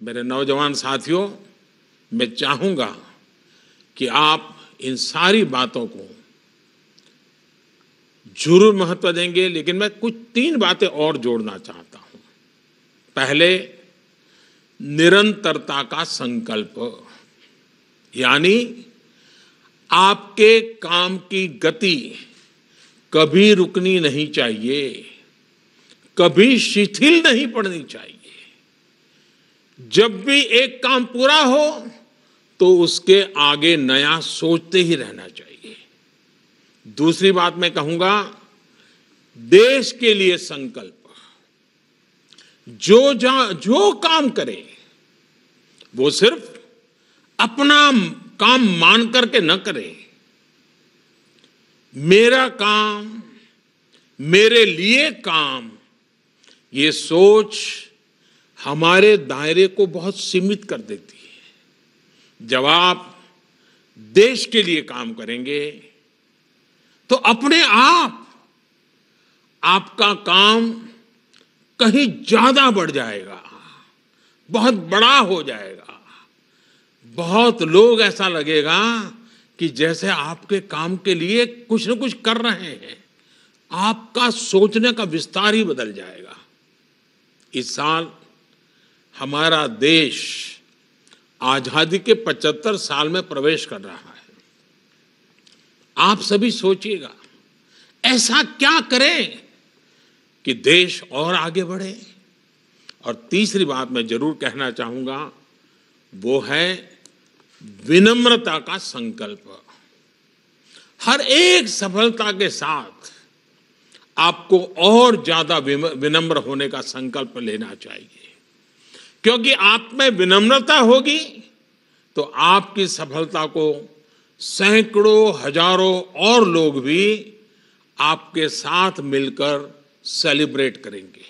मेरे नौजवान साथियों, मैं चाहूँगा कि आप इन सारी बातों को ज़रूर महत्व देंगे, लेकिन मैं कुछ तीन बातें और जोड़ना चाहता हूँ। पहले, निरंतरता का संकल्प, यानी आपके काम की गति कभी रुकनी नहीं चाहिए, कभी शिथिल नहीं पड़नी चाहिए। जब भी एक काम पूरा हो तो उसके आगे नया सोचते ही रहना चाहिए। दूसरी बात मैं कहूँगा, देश के लिए संकल्प। जो जा, जो काम करे, वो सिर्फ़ अपना काम मान करके न करे। मेरा काम, मेरे लिए काम, ये सोच हमारे दायरे को बहुत सीमित कर देती है। जब आप देश के लिए काम करेंगे तो अपने आप, आपका काम कहीं ज़्यादा बढ़ जाएगा, बहुत बड़ा हो जाएगा। बहुत लोग ऐसा लगेगा कि जैसे आपके काम के लिए कुछ न कुछ कर रहे हैं, आपका सोचने का विस्तार ही बदल जाएगा। इस साल हमारा देश आज़ादी के 75 साल में प्रवेश कर रहा है। आप सभी सोचिएगा, ऐसा क्या करें कि देश और आगे बढ़े? और तीसरी बात मैं ज़रूर कहना चाहूँगा, वो है विनम्रता का संकल्प। हर एक सफलता के साथ आपको और ज़्यादा विनम्र होने का संकल्प लेना चाहिए। क्योंकि आप में विनम्रता होगी तो आपकी सफलता को सैकड़ों, हज़ारों और लोग भी आपके साथ मिलकर सेलिब्रेट करेंगे।